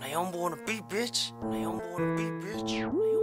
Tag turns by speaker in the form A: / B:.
A: Naomba born to be, bitch. Naomba born to be, bitch.